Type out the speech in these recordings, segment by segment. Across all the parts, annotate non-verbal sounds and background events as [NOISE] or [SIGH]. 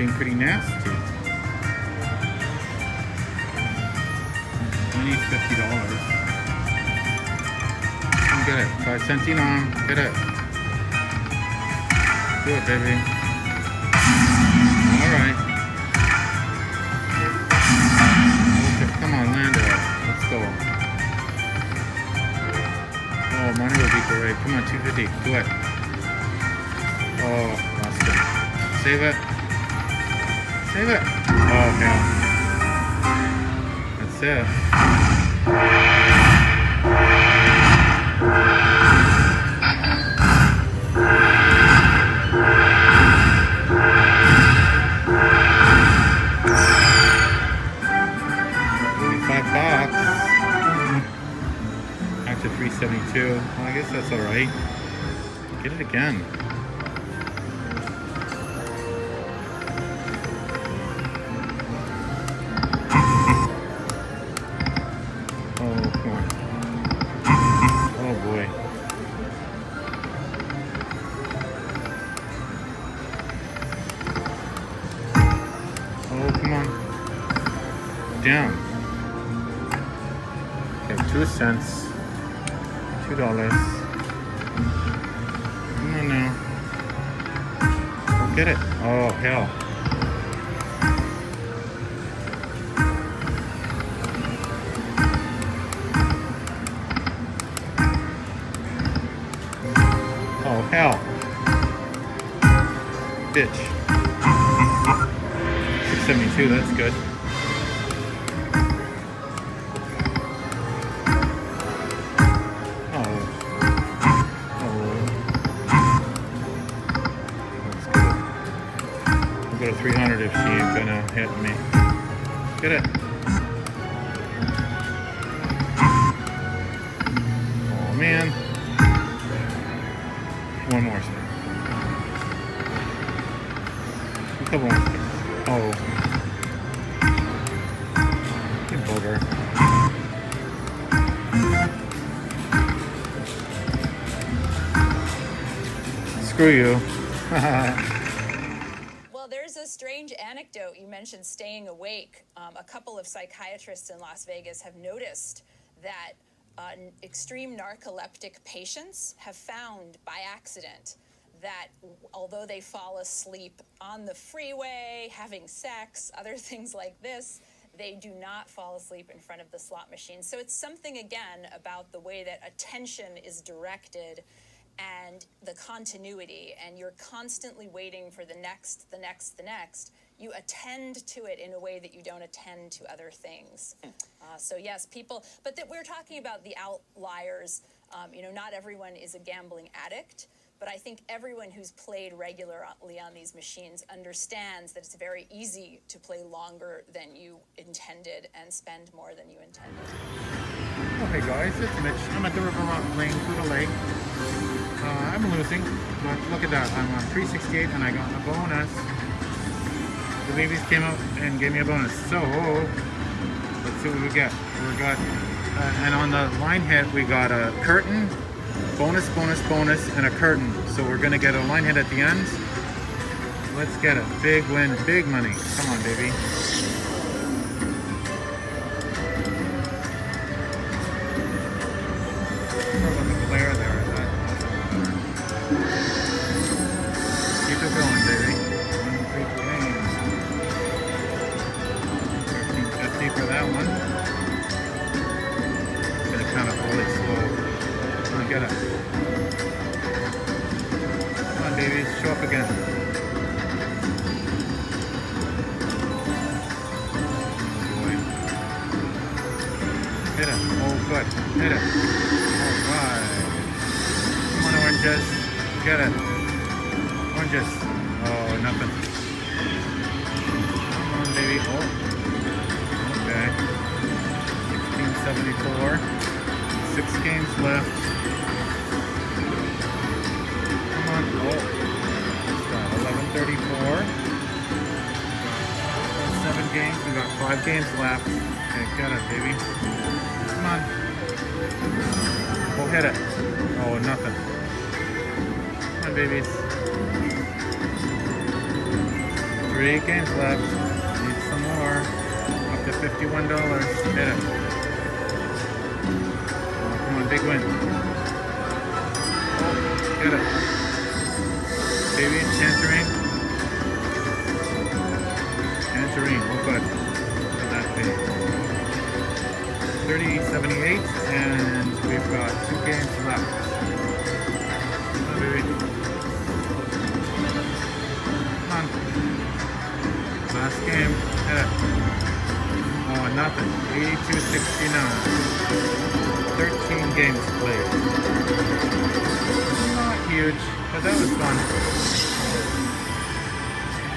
being pretty nasty. I need fifty dollars. Get it. Centine on. Get it. Do it, baby. All right. Okay, come on, land it. Let's go. Oh, money would be great. Come on, 250. Do it. Oh, it. Save it. Save it. Oh, hell. That's it. Forty-five bucks. Back to 372. Well, I guess that's alright. Get it again. Down. Okay, two cents. Two dollars. On now. Go get it. Oh, hell. Oh, hell. Bitch. 672, that's good. Go to 300 if she ain't gonna hit me. Get it. Oh, man. One more spin. A couple more spins. Oh. You booger. Screw you. [LAUGHS] Strange anecdote. You mentioned staying awake. Um, a couple of psychiatrists in Las Vegas have noticed that uh, extreme narcoleptic patients have found by accident that although they fall asleep on the freeway, having sex, other [LAUGHS] things like this, they do not fall asleep in front of the slot machine. So it's something, again, about the way that attention is directed and the continuity, and you're constantly waiting for the next, the next, the next, you attend to it in a way that you don't attend to other things. Uh, so yes, people, but that we're talking about the outliers. Um, you know, not everyone is a gambling addict, but I think everyone who's played regularly on these machines understands that it's very easy to play longer than you intended and spend more than you intended. Hey guys, it's Mitch. I'm at the Rivermont Lane Poodle Lake. Uh, I'm losing, but look at that. I'm on 368 and I got a bonus. The babies came out and gave me a bonus. So, let's see what we get. We got, uh, and on the line hit, we got a curtain, bonus, bonus, bonus, and a curtain. So we're gonna get a line hit at the end. Let's get it. Big win, big money. Come on, baby. Come on, babies, show up again. Hit it. Oh, good. Hit it. All right. Come on, oranges. Get it. Oranges. Oh, nothing. Come on, baby. Oh. Okay. 1674. Six games left. Come on. Oh. What's 1134. Seven games. We got five games left. Okay, get it, baby. Come on. We'll hit it. Oh, nothing. Come on, babies. Three games left. Need some more. Up to fifty-one dollars. Hit it. Big win. Get it. Baby, Tangerine. Tangerine, good. Look at that pay. 3078 and we've got two games left. Baby. Come. Last game. Hit it. Oh, nothing. 8269. 13 games played. Not huge, but that was fun.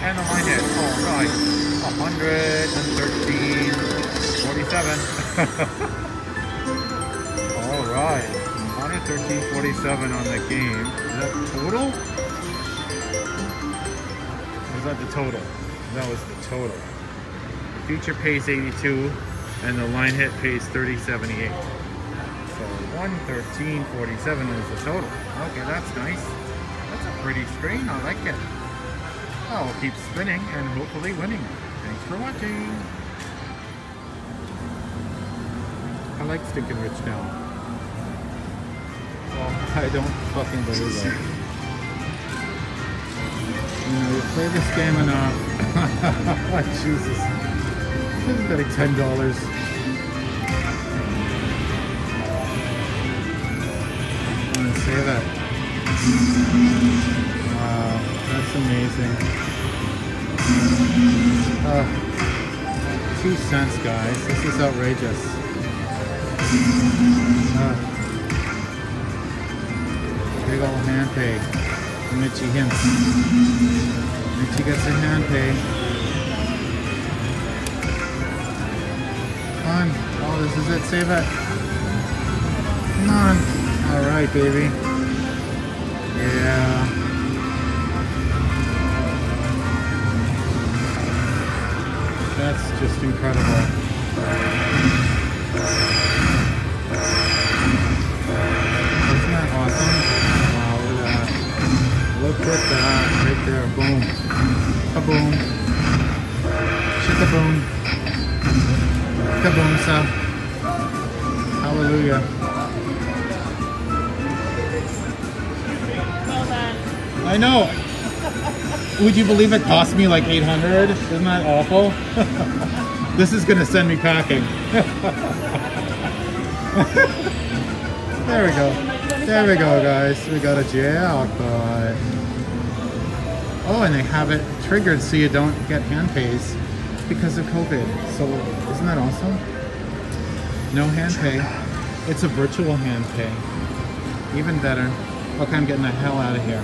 And the line oh, hit. [LAUGHS] All right. 113, 47. All right. 113, 47 on the game. Is that total? Was that the total? That was the total. Future pays 82 and the line hit pays 3078. 113.47 is the total. Okay, that's nice. That's a pretty screen. I like it. I'll keep spinning and hopefully winning. Thanks for watching. I like stinking rich now. Well, [LAUGHS] I don't fucking believe it. You know, you play this game enough. [LAUGHS] oh, Jesus. This is like $10. Say that. Wow, that's amazing. Oh, two cents, guys. This is outrageous. Ah. big old hand pay. Mitchie hints. Mitchie gets a hand pay. Come on. Oh, this is it. Save it. Come on. All right, baby. Yeah. That's just incredible. Isn't that awesome? Wow, look at that. Look at that right there. Boom. Kaboom. Shikaboom. Kaboom, sa. Hallelujah. I know. Would you believe it cost me like 800? Isn't that awful? [LAUGHS] this is gonna send me packing. [LAUGHS] there we go. There we go, guys. We got a jackpot. Oh, and they have it triggered so you don't get hand pays because of COVID. So isn't that awesome? No hand pay. It's a virtual hand pay. Even better. Okay, I'm getting the hell out of here.